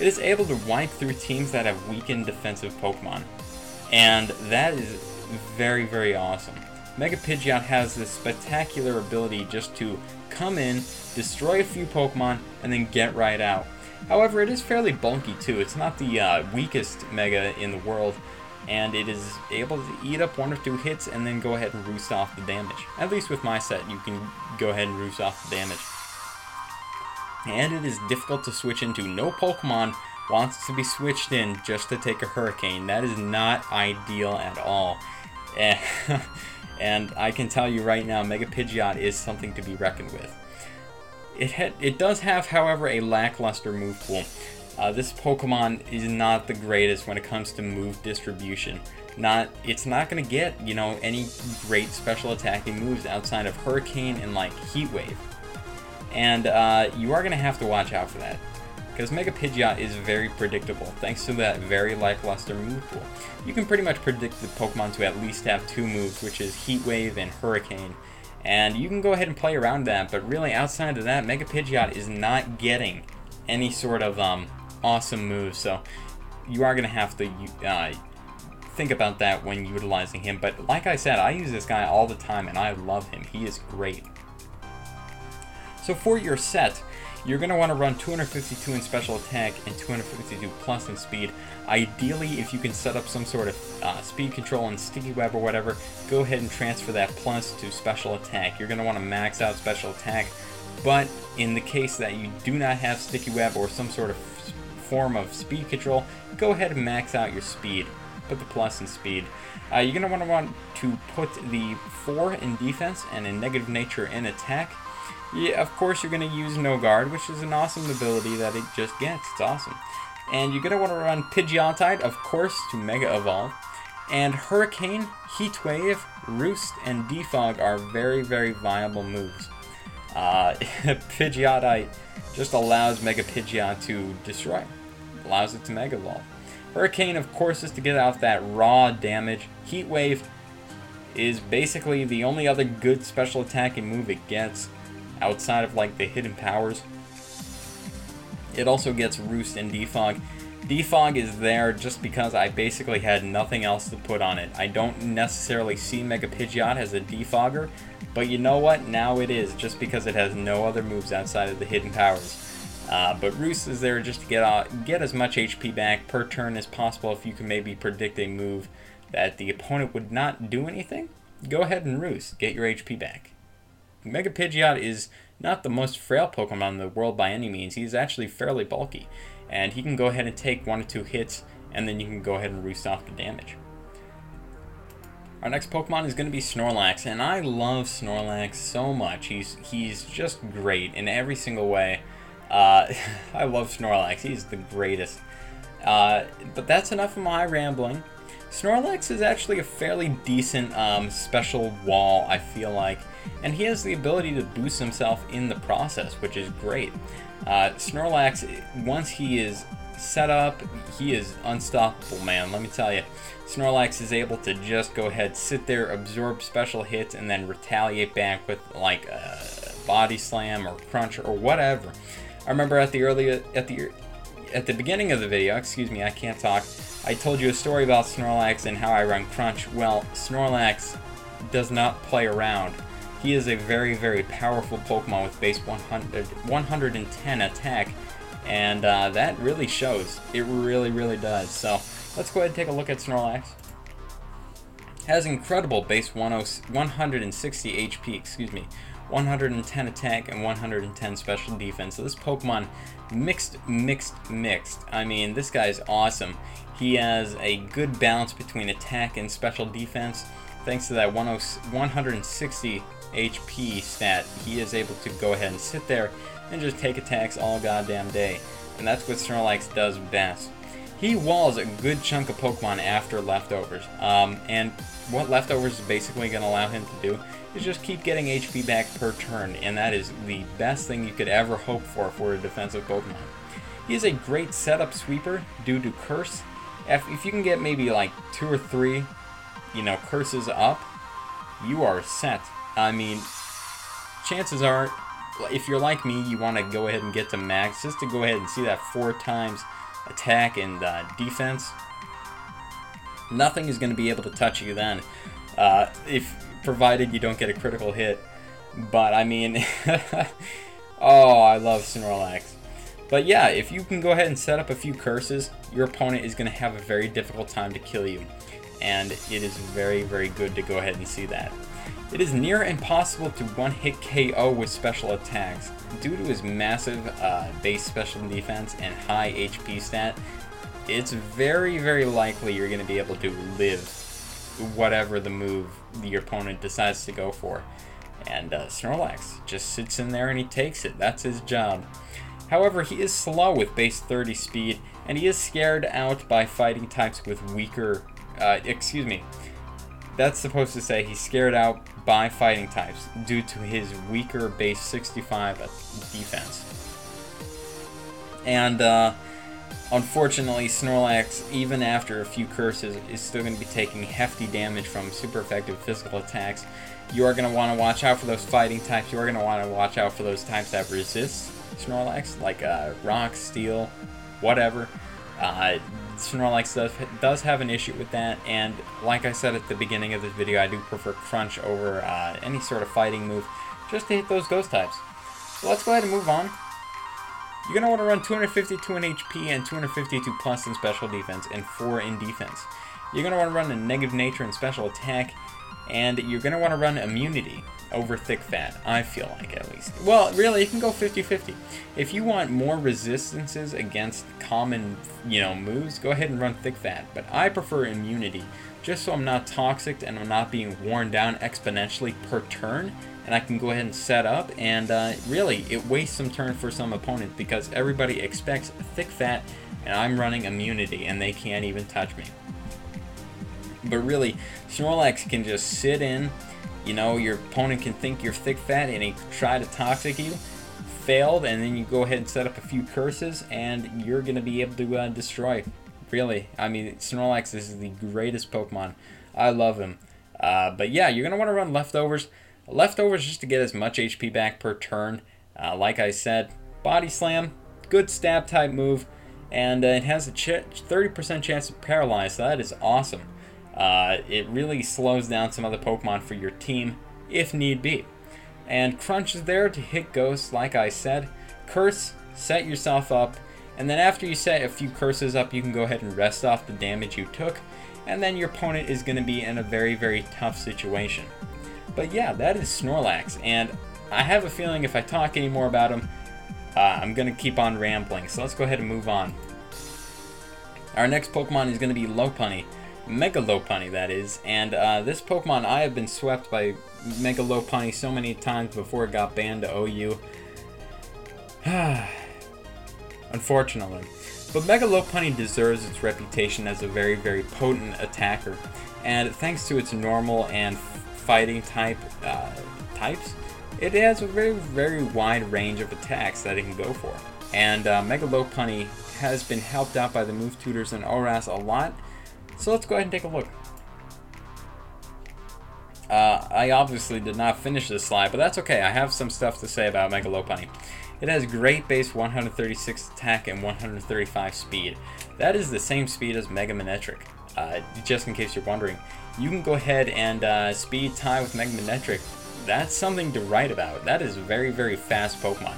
It is able to wipe through teams that have weakened defensive Pokemon, and that is very, very awesome. Mega Pidgeot has this spectacular ability just to come in, destroy a few Pokemon, and then get right out. However, it is fairly bulky too. It's not the uh, weakest Mega in the world, and it is able to eat up one or two hits and then go ahead and roost off the damage. At least with my set, you can go ahead and roost off the damage. And it is difficult to switch into. No Pokemon wants to be switched in just to take a Hurricane. That is not ideal at all. and I can tell you right now, Mega Pidgeot is something to be reckoned with. It, it does have, however, a lackluster move pool. Uh, this Pokemon is not the greatest when it comes to move distribution. Not, it's not gonna get you know any great special attacking moves outside of Hurricane and like Heat Wave, and uh, you are gonna have to watch out for that because Mega Pidgeot is very predictable thanks to that very lackluster move pool. You can pretty much predict the Pokemon to at least have two moves, which is Heat Wave and Hurricane. And you can go ahead and play around that, but really outside of that, Mega Pidgeot is not getting any sort of um, awesome moves. So you are going to have to uh, think about that when utilizing him. But like I said, I use this guy all the time and I love him. He is great. So for your set, you're going to want to run 252 in special attack and 252 plus in speed. Ideally, if you can set up some sort of uh, speed control and sticky web or whatever, go ahead and transfer that plus to special attack. You're going to want to max out special attack, but in the case that you do not have sticky web or some sort of form of speed control, go ahead and max out your speed. Put the plus in speed. Uh, you're going to want to want to put the 4 in defense and a negative nature in attack. Yeah, of course you're going to use No Guard, which is an awesome ability that it just gets. It's awesome. And you're going to want to run Pidgeotite, of course, to Mega Evolve. And Hurricane, Heat Wave, Roost, and Defog are very, very viable moves. Uh, Pidgeotite just allows Mega Pidgeot to destroy allows it to Mega Evolve. Hurricane, of course, is to get off that raw damage. Heat Wave is basically the only other good special attacking move it gets outside of like the hidden powers. It also gets Roost and Defog. Defog is there just because I basically had nothing else to put on it. I don't necessarily see Mega Pidgeot as a defogger, but you know what? Now it is, just because it has no other moves outside of the hidden powers. Uh, but Roost is there just to get uh, get as much HP back per turn as possible if you can maybe predict a move that the opponent would not do anything. Go ahead and Roost, get your HP back. Mega Pidgeot is not the most frail Pokemon in the world by any means. He's actually fairly bulky and he can go ahead and take one or two hits, and then you can go ahead and roost off the damage. Our next Pokemon is going to be Snorlax, and I love Snorlax so much. He's he's just great in every single way. Uh, I love Snorlax. He's the greatest. Uh, but that's enough of my rambling. Snorlax is actually a fairly decent um, special wall, I feel like, and he has the ability to boost himself in the process, which is great. Uh, Snorlax, once he is set up, he is unstoppable, man. Let me tell you. Snorlax is able to just go ahead, sit there, absorb special hits, and then retaliate back with like a body slam or crunch or whatever. I remember at the early at the at the beginning of the video, excuse me, I can't talk. I told you a story about Snorlax and how I run crunch. Well, Snorlax does not play around. He is a very, very powerful Pokemon with base 100, 110 attack, and uh, that really shows. It really, really does. So let's go ahead and take a look at Snorlax. Has incredible base 160 HP, excuse me, 110 attack and 110 special defense. So this Pokemon mixed, mixed, mixed. I mean, this guy's awesome. He has a good balance between attack and special defense. Thanks to that 160 HP stat, he is able to go ahead and sit there and just take attacks all goddamn day. And that's what Snorlax does best. He walls a good chunk of Pokemon after leftovers. Um, and what leftovers is basically going to allow him to do is just keep getting HP back per turn. And that is the best thing you could ever hope for for a defensive Pokemon. He is a great setup sweeper due to Curse. If, if you can get maybe like two or three, you know, curses up, you are set. I mean, chances are, if you're like me, you want to go ahead and get to max just to go ahead and see that four times attack and uh, defense. Nothing is going to be able to touch you then, uh, if provided you don't get a critical hit. But I mean, oh, I love Snorlax. But yeah, if you can go ahead and set up a few curses, your opponent is going to have a very difficult time to kill you. And it is very, very good to go ahead and see that. It is near impossible to one-hit KO with special attacks. Due to his massive uh, base special defense and high HP stat, it's very, very likely you're going to be able to live whatever the move your opponent decides to go for. And uh, Snorlax just sits in there and he takes it. That's his job. However, he is slow with base 30 speed, and he is scared out by fighting types with weaker, uh, excuse me, that's supposed to say he's scared out by fighting types due to his weaker base 65 defense. And uh, unfortunately, Snorlax, even after a few curses, is still going to be taking hefty damage from super effective physical attacks. You are going to want to watch out for those fighting types. You are going to want to watch out for those types that resist Snorlax, like uh, rock, steel, whatever. Uh, Snorlax does, does have an issue with that, and like I said at the beginning of this video, I do prefer Crunch over uh, any sort of fighting move, just to hit those ghost types. So let's go ahead and move on. You're going to want to run 252 in HP and 252 plus in special defense, and 4 in defense. You're going to want to run a negative nature and special attack, and you're going to want to run immunity over thick fat, I feel like at least. Well, really, you can go 50-50. If you want more resistances against common, you know, moves, go ahead and run thick fat. But I prefer immunity, just so I'm not toxic and I'm not being worn down exponentially per turn. And I can go ahead and set up, and uh, really, it wastes some turn for some opponent because everybody expects thick fat, and I'm running immunity, and they can't even touch me. But really, Snorlax can just sit in, you know, your opponent can think you're thick fat and he try to toxic you. Failed, and then you go ahead and set up a few curses, and you're going to be able to uh, destroy. Really. I mean, Snorlax is the greatest Pokemon. I love him. Uh, but yeah, you're going to want to run leftovers. Leftovers just to get as much HP back per turn. Uh, like I said, Body Slam, good stab type move. and uh, it has a 30% chance to paralyze, so that is awesome. Uh, it really slows down some other Pokemon for your team if need be. And Crunch is there to hit ghosts, like I said. Curse, set yourself up, and then after you set a few curses up, you can go ahead and rest off the damage you took, and then your opponent is going to be in a very, very tough situation. But yeah, that is Snorlax, and I have a feeling if I talk any more about him, uh, I'm going to keep on rambling, so let's go ahead and move on. Our next Pokemon is going to be Lopunny. Mega Lopunny, that is. And uh, this Pokemon, I have been swept by Mega Lopunny so many times before it got banned to OU. Unfortunately. But Mega Lopunny deserves its reputation as a very, very potent attacker. And thanks to its normal and fighting type uh, types, it has a very, very wide range of attacks that it can go for. And uh, Mega Lopunny has been helped out by the move tutors and ORAS a lot, so let's go ahead and take a look. Uh, I obviously did not finish this slide, but that's okay. I have some stuff to say about Mega Lopunny. It has great base 136 attack and 135 speed. That is the same speed as Mega Manectric. Uh, just in case you're wondering, you can go ahead and uh, speed tie with Mega Manectric. That's something to write about. That is a very, very fast Pokemon.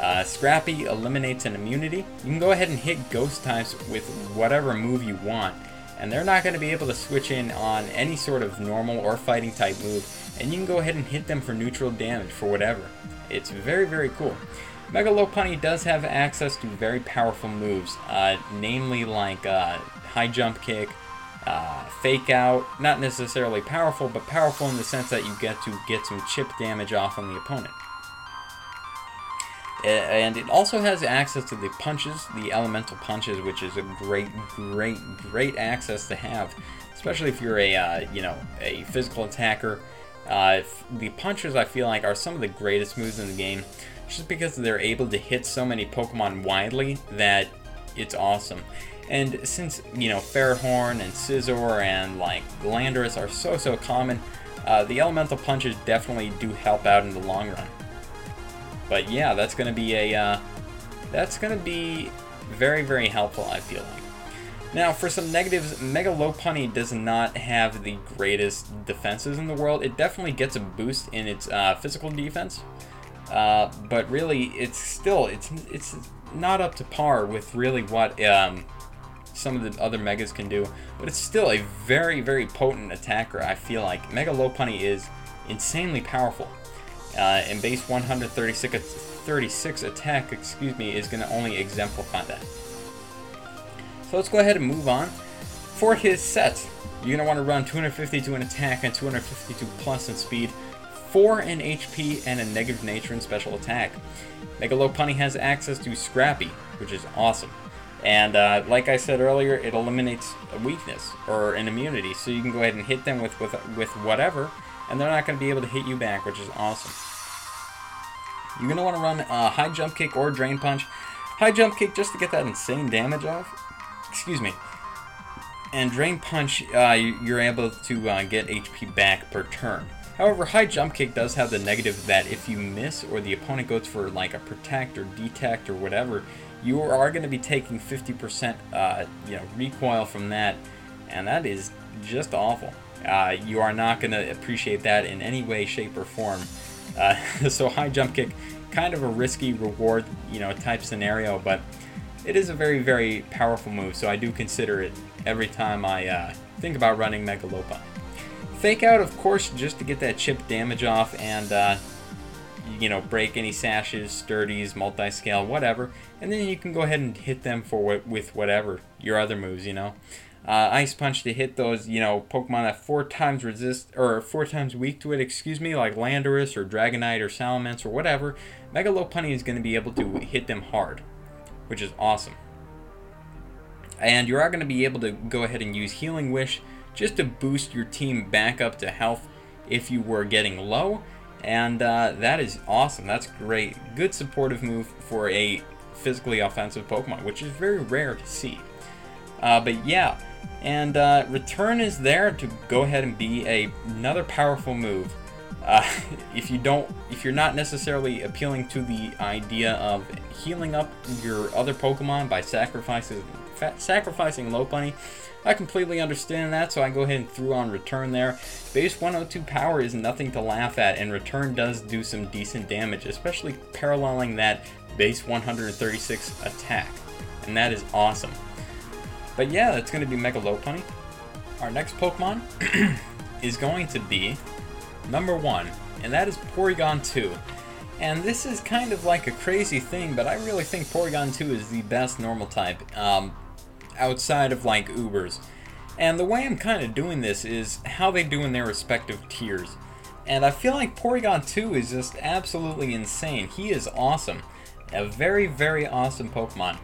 Uh, Scrappy eliminates an immunity. You can go ahead and hit ghost types with whatever move you want, and they're not going to be able to switch in on any sort of normal or fighting type move, and you can go ahead and hit them for neutral damage for whatever. It's very, very cool. Mega Lopunny does have access to very powerful moves, uh, namely like uh, high jump kick, uh, fake out, not necessarily powerful, but powerful in the sense that you get to get some chip damage off on the opponent. And it also has access to the punches, the elemental punches, which is a great, great, great access to have, especially if you're a, uh, you know, a physical attacker. Uh, the punches, I feel like, are some of the greatest moves in the game, just because they're able to hit so many Pokemon widely that it's awesome. And since, you know, Ferrothorn and Scizor and, like, Landorus are so, so common, uh, the elemental punches definitely do help out in the long run. But yeah, that's going to be a, uh, that's going to be very, very helpful, I feel like. Now, for some negatives, Mega Lopunny does not have the greatest defenses in the world. It definitely gets a boost in its uh, physical defense, uh, but really, it's still it's it's not up to par with really what um, some of the other Megas can do. But it's still a very very potent attacker. I feel like Mega Lopunny is insanely powerful uh, and base 136 36 attack, excuse me, is going to only exemplify that. So let's go ahead and move on. For his set, you're going to want to run 252 in attack and 252 plus in speed, 4 in HP, and a negative nature and special attack. Mega Lopunny has access to Scrappy, which is awesome. And uh, like I said earlier, it eliminates a weakness or an immunity, so you can go ahead and hit them with, with, with whatever, and they're not going to be able to hit you back, which is awesome. You're going to want to run a high jump kick or drain punch. High jump kick just to get that insane damage off. Excuse me. And drain punch, uh, you're able to uh, get HP back per turn. However, high jump kick does have the negative that if you miss or the opponent goes for like a protect or detect or whatever, you are going to be taking 50% uh, you know recoil from that, and that is just awful. Uh, you are not going to appreciate that in any way, shape, or form. Uh, so high jump kick, kind of a risky reward, you know, type scenario, but it is a very, very powerful move. So I do consider it every time I uh, think about running Mega Lopunny. Fake out, of course, just to get that chip damage off and uh, you know break any sashes, sturdies, multi-scale, whatever, and then you can go ahead and hit them for with whatever your other moves, you know. Uh, Ice Punch to hit those, you know, Pokemon that four times resist or four times weak to it, excuse me, like Landorus or Dragonite or Salamence or whatever. Mega Lopunny is going to be able to hit them hard, which is awesome. And you are going to be able to go ahead and use Healing Wish just to boost your team back up to health if you were getting low. And uh, that is awesome. That's great. Good supportive move for a physically offensive Pokemon, which is very rare to see. Uh, but yeah, and uh, Return is there to go ahead and be a, another powerful move. Uh, if you don't, if you're not necessarily appealing to the idea of healing up your other Pokemon by sacrificing sacrificing Lopunny. I completely understand that, so I go ahead and threw on Return there. Base 102 power is nothing to laugh at, and Return does do some decent damage, especially paralleling that base 136 attack. And that is awesome. But yeah, that's going to be Mega Lopunny. Our next Pokemon is going to be number one, and that is Porygon 2. And this is kind of like a crazy thing, but I really think Porygon 2 is the best normal type. Um, outside of like Ubers. And the way I'm kind of doing this is how they do in their respective tiers. And I feel like Porygon 2 is just absolutely insane. He is awesome. A very, very awesome Pokemon.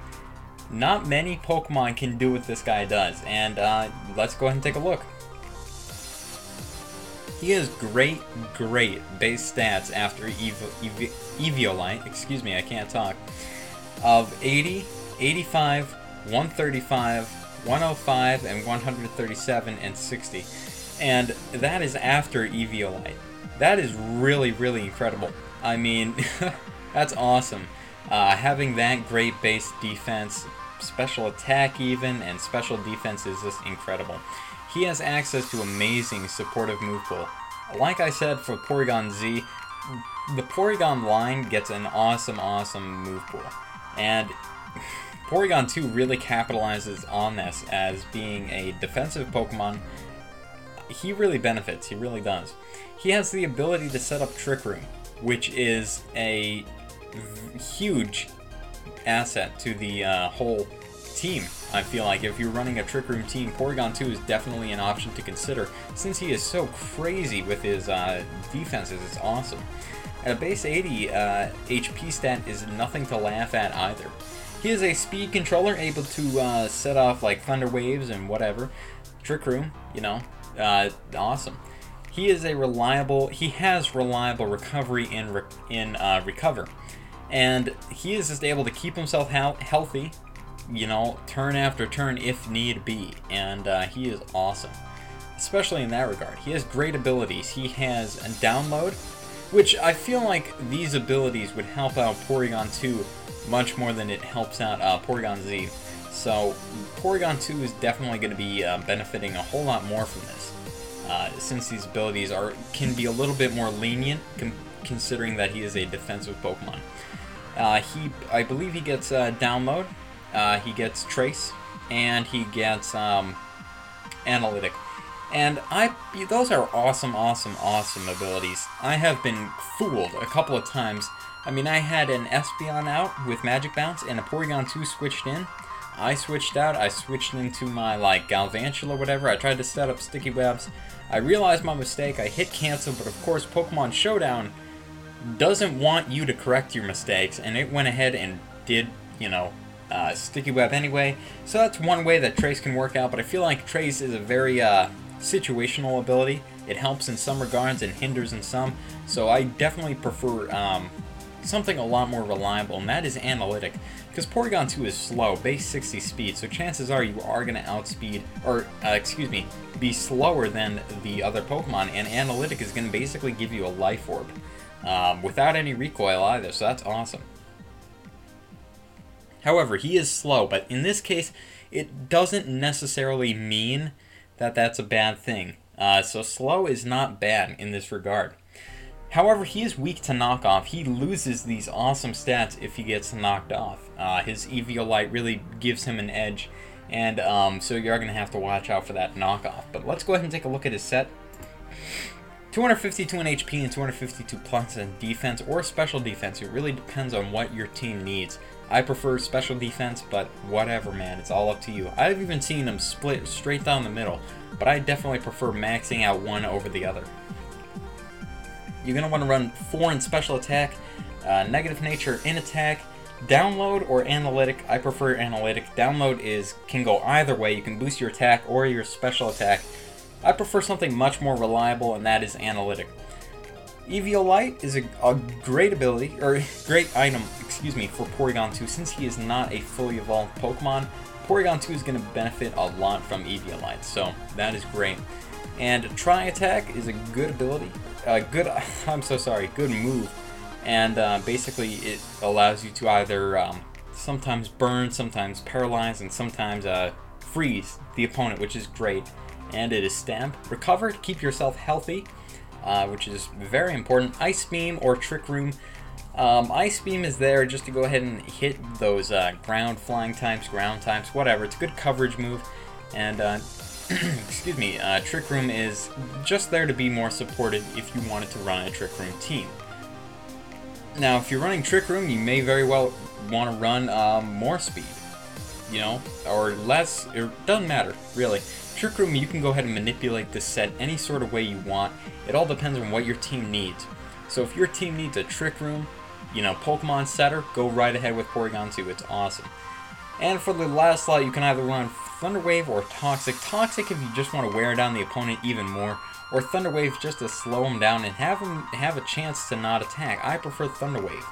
Not many Pokemon can do what this guy does. And uh, let's go ahead and take a look. He has great, great base stats after Ev Ev Eviolite, excuse me, I can't talk, of 80, 85, 135, 105, and 137 and 60. And that is after Eviolite. That is really, really incredible. I mean, that's awesome. Uh, having that great base defense, special attack even, and special defense is just incredible. He has access to amazing supportive move pool. Like I said for Porygon Z, the Porygon line gets an awesome, awesome move pool. And Porygon 2 really capitalizes on this as being a defensive Pokemon. He really benefits, he really does. He has the ability to set up Trick Room, which is a huge asset to the uh, whole team. I feel like if you're running a Trick Room team, Porygon 2 is definitely an option to consider since he is so crazy with his uh, defenses. It's awesome. At a base 80, uh, HP stat is nothing to laugh at either. He is a speed controller, able to uh, set off like thunder waves and whatever. Trick Room, you know, uh, awesome. He is a reliable. He has reliable recovery in re in uh, recover, and he is just able to keep himself healthy. You know, turn after turn if need be, and uh, he is awesome, especially in that regard. He has great abilities. He has a download, which I feel like these abilities would help out Porygon 2 much more than it helps out uh, Porygon Z. So Porygon 2 is definitely going to be uh, benefiting a whole lot more from this, uh, since these abilities are can be a little bit more lenient, considering that he is a defensive Pokemon. Uh, he, I believe, he gets uh, Download, uh, he gets Trace, and he gets um, Analytic. And I, those are awesome, awesome, awesome abilities. I have been fooled a couple of times I mean, I had an Espeon out with Magic Bounce and a Porygon 2 switched in. I switched out, I switched into my, like, Galvantula or whatever. I tried to set up Sticky Webs. I realized my mistake, I hit cancel, but of course Pokemon Showdown doesn't want you to correct your mistakes, and it went ahead and did, you know, uh, Sticky Web anyway. So that's one way that Trace can work out, but I feel like Trace is a very uh, situational ability. It helps in some regards and hinders in some, so I definitely prefer um, something a lot more reliable, and that is analytic. Because Porygon 2 is slow, base 60 speed, so chances are you are going to outspeed, or, uh, excuse me, be slower than the other Pokemon, and analytic is going to basically give you a life orb. Um, without any recoil either, so that's awesome. However, he is slow, but in this case, it doesn't necessarily mean that that's a bad thing. Uh, so slow is not bad in this regard. However, he is weak to knockoff. He loses these awesome stats if he gets knocked off. Uh, his Eviolite really gives him an edge, and um, so you're going to have to watch out for that knockoff. But let's go ahead and take a look at his set. 252 in HP and 252 plus in defense or special defense. It really depends on what your team needs. I prefer special defense, but whatever, man. It's all up to you. I've even seen them split straight down the middle, but I definitely prefer maxing out one over the other. You're going to want to run 4 in special attack, uh, negative nature in attack, download or analytic. I prefer analytic. Download is can go either way. You can boost your attack or your special attack. I prefer something much more reliable, and that is analytic. Eviolite is a, a great ability, or great item, excuse me, for Porygon 2. Since he is not a fully evolved Pokemon, Porygon 2 is going to benefit a lot from Eviolite, so that is great. And Tri Attack is a good ability, a good, I'm so sorry, good move. and uh, basically it allows you to either um, sometimes burn, sometimes paralyze, and sometimes uh, freeze the opponent, which is great. And it is stamp. Recover to keep yourself healthy, uh, which is very important. Ice Beam or Trick Room. Um, Ice Beam is there just to go ahead and hit those uh, ground flying types, ground types, whatever. It's a good coverage move. And, uh, excuse me, uh, Trick Room is just there to be more supported if you wanted to run a Trick Room team. Now, if you're running Trick Room, you may very well want to run um, more speed, you know, or less. It doesn't matter, really. Trick Room, you can go ahead and manipulate this set any sort of way you want. It all depends on what your team needs. So if your team needs a Trick Room, you know, Pokemon setter, go right ahead with Porygon 2. It's awesome. And for the last slot, you can either run Thunder Wave or Toxic. Toxic if you just want to wear down the opponent even more, or Thunder Wave just to slow them down and have him have a chance to not attack. I prefer Thunder Wave.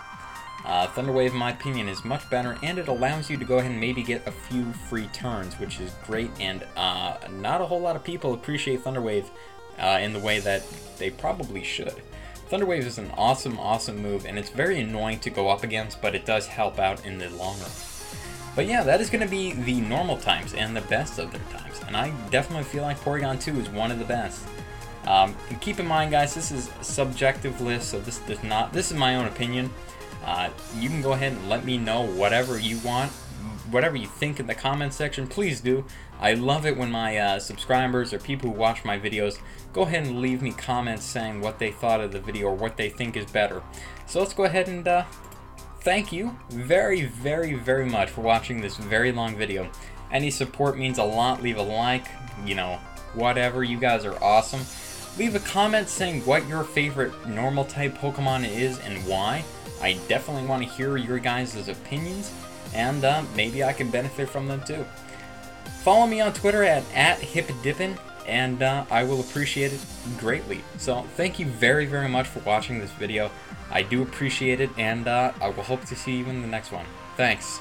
Uh, Thunder Wave, in my opinion, is much better, and it allows you to go ahead and maybe get a few free turns, which is great, and uh, not a whole lot of people appreciate Thunder Wave uh, in the way that they probably should. Thunder Wave is an awesome, awesome move, and it's very annoying to go up against, but it does help out in the long run. But yeah, that is going to be the normal times and the best of their times, and I definitely feel like Porygon 2 is one of the best. Um, keep in mind, guys, this is a subjective list, so this does not. This is my own opinion. Uh, you can go ahead and let me know whatever you want, whatever you think in the comment section. Please do. I love it when my uh, subscribers or people who watch my videos go ahead and leave me comments saying what they thought of the video or what they think is better. So let's go ahead and uh, thank you very, very, very much for watching this very long video. Any support means a lot. Leave a like, you know, whatever. You guys are awesome. Leave a comment saying what your favorite normal type Pokemon is and why. I definitely want to hear your guys' opinions, and uh, maybe I can benefit from them too. Follow me on Twitter at, at Hipidipin, and uh, I will appreciate it greatly. So thank you very, very much for watching this video. I do appreciate it, and uh, I will hope to see you in the next one. Thanks.